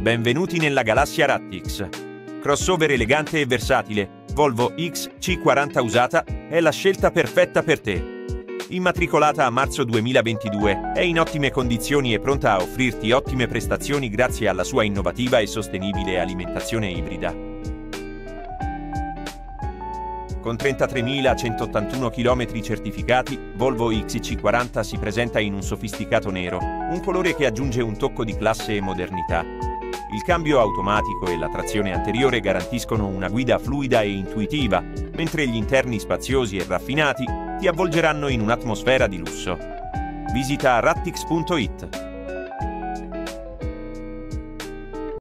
Benvenuti nella galassia Rattix. Crossover elegante e versatile, Volvo XC40 usata è la scelta perfetta per te. Immatricolata a marzo 2022, è in ottime condizioni e pronta a offrirti ottime prestazioni grazie alla sua innovativa e sostenibile alimentazione ibrida. Con 33.181 km certificati, Volvo XC40 si presenta in un sofisticato nero, un colore che aggiunge un tocco di classe e modernità. Il cambio automatico e la trazione anteriore garantiscono una guida fluida e intuitiva, mentre gli interni spaziosi e raffinati ti avvolgeranno in un'atmosfera di lusso. Visita rattix.it